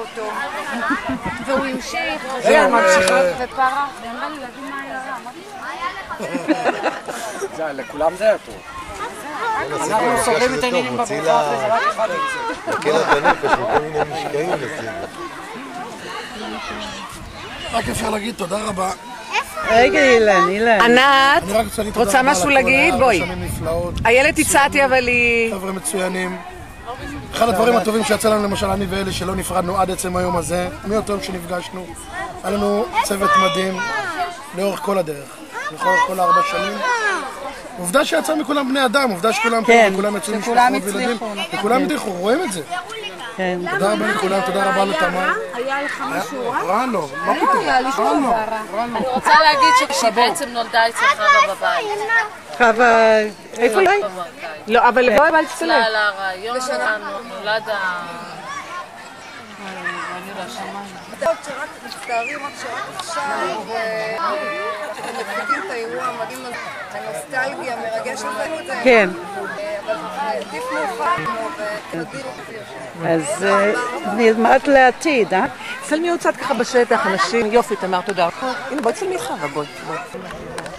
אותו, והוא המשיך, רגע, ממשיכה. ופרח, ואמרה לי להגיד מה היה רע. זה, לכולם זה היה טוב. אנחנו סוגרים את העניינים בברכה, וזה רק אחד יוצא. מקל מיני משקעים. רק אפשר להגיד תודה רבה. רגע, אילן, אילן. ענת, רוצה משהו להגיד? בואי. איילת הצעתי אבל היא... חבר'ה מצוינים. אחד הדברים הטובים שיצא לנו, למשל, אני ואלה, שלא נפרדנו עד עצם היום הזה, מאותו יום שנפגשנו. היה לנו צוות מדהים לאורך כל הדרך, לאורך כל הארבע שנים. עובדה שיצא מכולם בני אדם, עובדה שכולם פה, כן, וכולם יצאו משפחות וילדים, נכון. וכולם הצליחו, רואים את זה. כן. תודה רבה לכולם, תודה רבה לתמר. היה לך משהו רע? רע לו, מה פתאום? היה לי רע לו, רע. רע לו. אני רוצה להגיד שהיא בעצם נולדה אצל חווה בבית. חווה, איפה היא? לא, אבל בואי, אל על הרעיון שלנו, נולד ה... שרק מצטערים רק שרק עכשיו אנחנו מציגים את האירוע המדהים הזה, הנוסטלגי המרגש הזה. כן. ותדעו. אז אה, נלמד לעתיד, אה? צלמי עוד קצת ככה בשטח, אנשים, יופי, תמר, תודה. הנה, בואי צלמי בואי. בואי.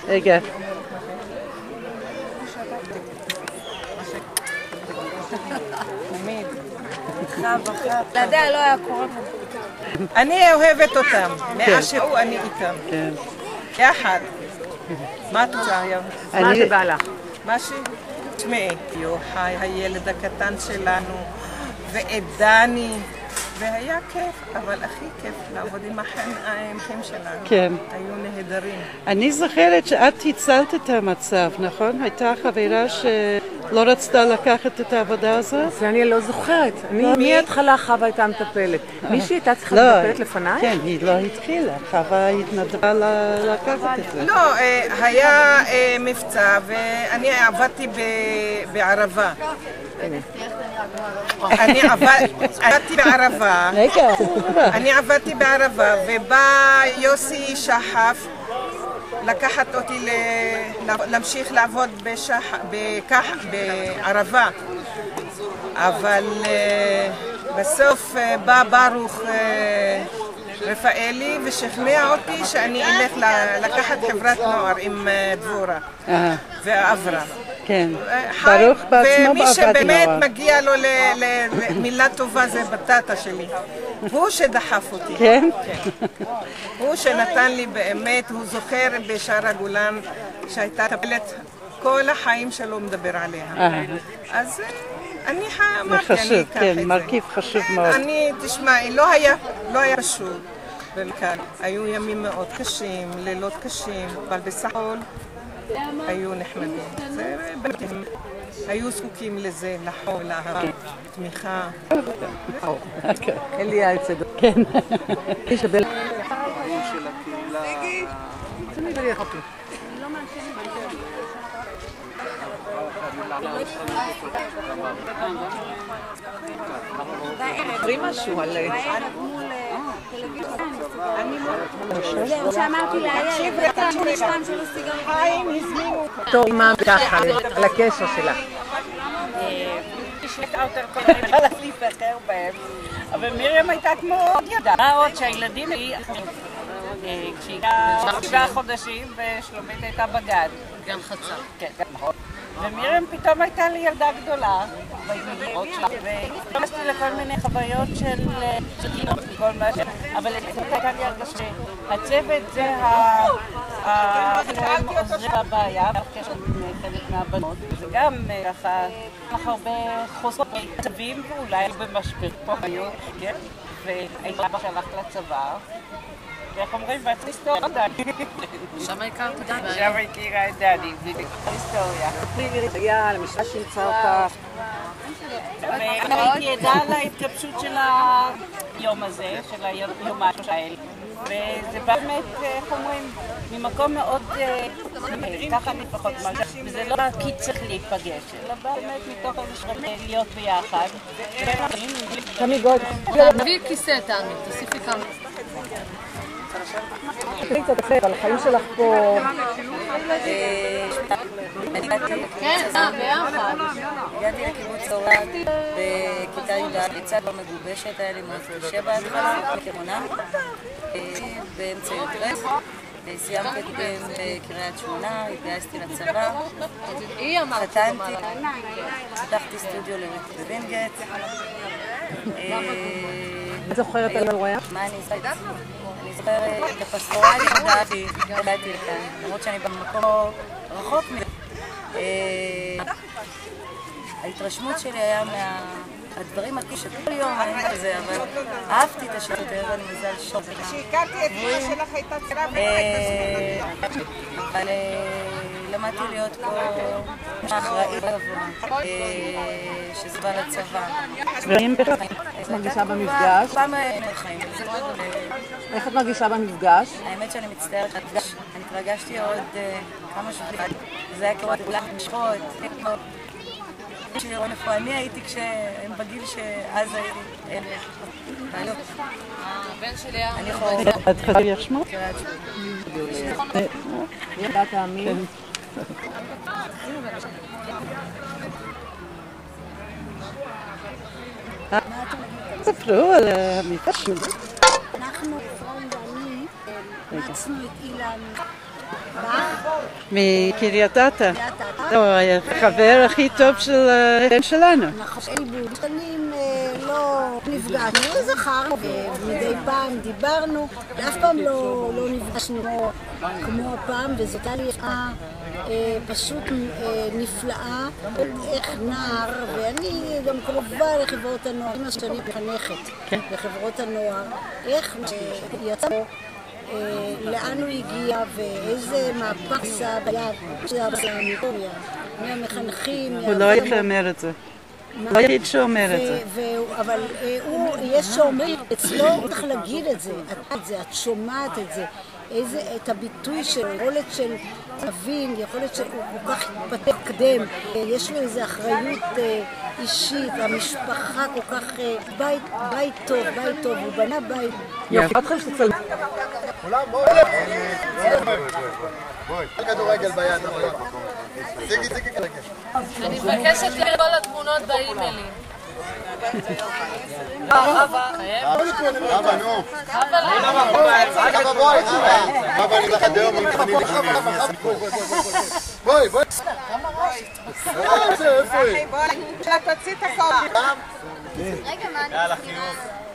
רגע. בלעדיה לא היה קורה. אני אוהבת אותם, מאז שהוא אני איתם. כן. יחד. מה את רוצה היום? מה אני- זה בא לך? מה ש... תשמעי, יוחאי, הילד הקטן שלנו, ואת דני, והיה כיף, אבל הכי כיף לעבוד עם האחים שלנו. כן. היו נהדרים. אני זוכרת שאת הצלת את המצב, נכון? הייתה חברה שלא רצתה לקחת את העבודה הזאת? זה אני לא זוכרת. אני מההתחלה חווה הייתה מטפלת. מישהי הייתה צריכה לא, לטפלת לפניי? כן, היא לא התחילה. חווה התנדבה לקחת את זה. לא, אה, היה אה, מבצע ואני עבדתי בערבה. אני עבד- עבדתי בערבה. אני עבדתי בערבה, ובא יוסי שחף לקחת אותי להמשיך לעבוד. בערבה. אבל אה, בסוף אה, בא ברוך אה, רפאלי ושכנע אותי שאני אלך לקחת חברת נוער עם דבורה ואברהם. כן. חי, ברוך בעצמו ומי שבאמת נורא. מגיע לו ל- ל- ל- מילה טובה זה בטטה שלי. הוא שדחף אותי. כן? הוא שנתן לי באמת, הוא זוכר בשער הגולן שהייתה טבלת כל החיים שלו מדבר עליה. אה, אז אה, אני אמרתי, אני אקח כן, את זה. מרכיב חשוב מאוד. אני, תשמעי, לא היה, לא היה פשוט. היו ימים מאוד קשים, לילות קשים, אבל בסך הכל היו נחמדים. היו זקוקים לזה, לחום, לאהבה, תמיכה. אין לי יעצת. כן. אומרים משהו על... זהו. טוב, אימא ככה, על הקשר שלה. אבל מרים הייתה כמו עוד ילדה. מה עוד שהילדים כשהיא שבעה חודשים ושלומית הייתה בגן. גן חצה. כן. ומרים פתאום הייתה לי ילדה גדולה, ונכנסתי לכל מיני חוויות של וכל מה ש... אבל הייתה לי הרגשה שהצוות זה ה... ה- הם עוזרים בבעיה, בקשר עם חלק מהבנות, וגם אה, ככה, ככה הרבה חוסר מצבים, ואולי במשבר פה היו, כן? והייתה אבא שהלך לצבא, ואיך אומרים? ואת היסטוריה, דני. שם הכרת את דני. שם הכירה את דני, בדיוק. היסטוריה. היה המשפט שימצא אותך. ואני הייתי עדה להתגבשות של היום הזה, של היומיים האלה. וזה באמת, איך אומרים, ממקום מאוד, אה, ככה אני לפחות מרגישה, וזה לא כי צריך להיפגש, אלא באמת מתוך איזה להיות ביחד. תמי גוד. תביאי כיסא, תמי, תוסיפי כמה. תגידי קצת אחר על החיים שלך פה. הגעתי אה, לקיבוץ אורד בכיתה י"א, קצת לא מגובשת, היה לי מאוד קשה בהתחלה, כמונה, אה, באמצע י"ב. אה, סיימתי את בקריית שמונה, התגייסתי לצבא, חתנתי, פתחתי סטודיו לריקוד בווינגייט. אה, את זוכרת על הרויה? מה אני זוכרת? אני זוכרת את הפסטורלי, הגעתי, הגעתי לכאן, למרות שאני במקום רחוק מזה. אה, ההתרשמות שלי היה מה... הדברים הכי שכל יום אני את זה, אבל אהבתי את השירות יותר, אני מזל שוב. כשהכרתי את אמא שלך הייתה צעירה אה, אבל אה, למדתי להיות פה אחראית גבוה, שזה בא לצבא. איך מרגישה במפגש? איך את מרגישה במפגש? האמת שאני מצטערת, אני התרגשתי עוד אה, כמה שבועות, זה היה כמו אולי משחות, שיראו איפה אני הייתי כשהם בגיל שאז הייתי, הם בעיות. הבן שלי היה... אני יכולה... את העמים? ספרו על המפגש. אנחנו, אפרים ואני, מצנו את אילן מקריית אתא. הוא החבר הכי טוב של הבן שלנו. נכון. שנים אה, לא נפגשנו, זכרנו, ומדי פעם דיברנו, ואף פעם לא לא נפגשנו כמו- כמו הפעם, וזאת הייתה אה, פשוט אה, נפלאה, איך נער, ואני גם קרובה לחברות הנוער, אמא שאני מחנכת לחברות הנוער, איך אה, יצא פה אה, לאן הוא הגיע ואיזה מהפך ביד, שזה בסניטוריה, מהמחנכים, הוא לא היית אומר את זה. לא היית שאומר את זה. ו- אבל אה, הוא, יש שאומרים, אצלו הוא צריך להגיד את זה, את, זה, שומעת את זה, איזה, את הביטוי של יכולת של להבין, יכולת שהוא כל כך התפתח, אה, יש לו איזו אחריות אה, אישית, המשפחה כל כך, אה, בית, בית טוב, בית טוב, הוא בנה בית. שתצלמו. כולם. בואי. כדורגל ביד. ציגי, ציגי כדורגל. אני מבקשת לראות כל התמונות באימיילים. בואי. אני. בואי, היא? בואי, תוציא את הכובע.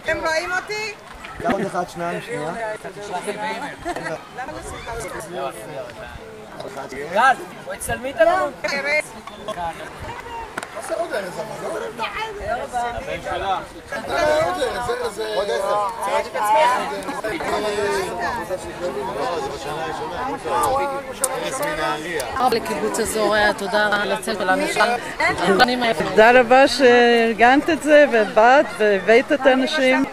אתם רואים אותי? גם עוד אחד, שניים, שנייה. גל, בואי תצלמי את הלון. עושה עוד ארז אבל, לא? עוד ארז, ארז, עוד עשר. ארז מנהריה. לקיבוץ אזוריה, תודה על הצוות של האנשים. תודה רבה שארגנת את זה ובאת והבאת את האנשים.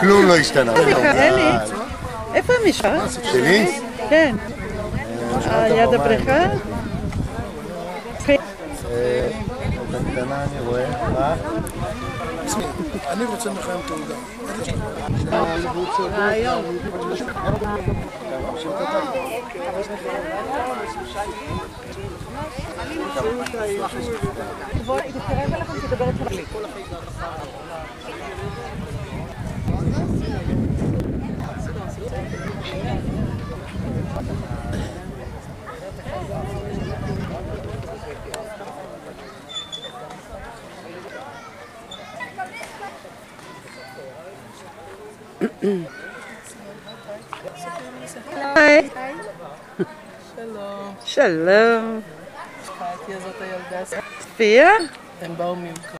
כלום לא השתנה. אלי, איפה המשפחה? שלי? כן. על יד הבריכה? בקטנה אני רואה. מה? אני רוצה מכם תעודה. היי. שלום. שלום. צפיה? הם באו ממך.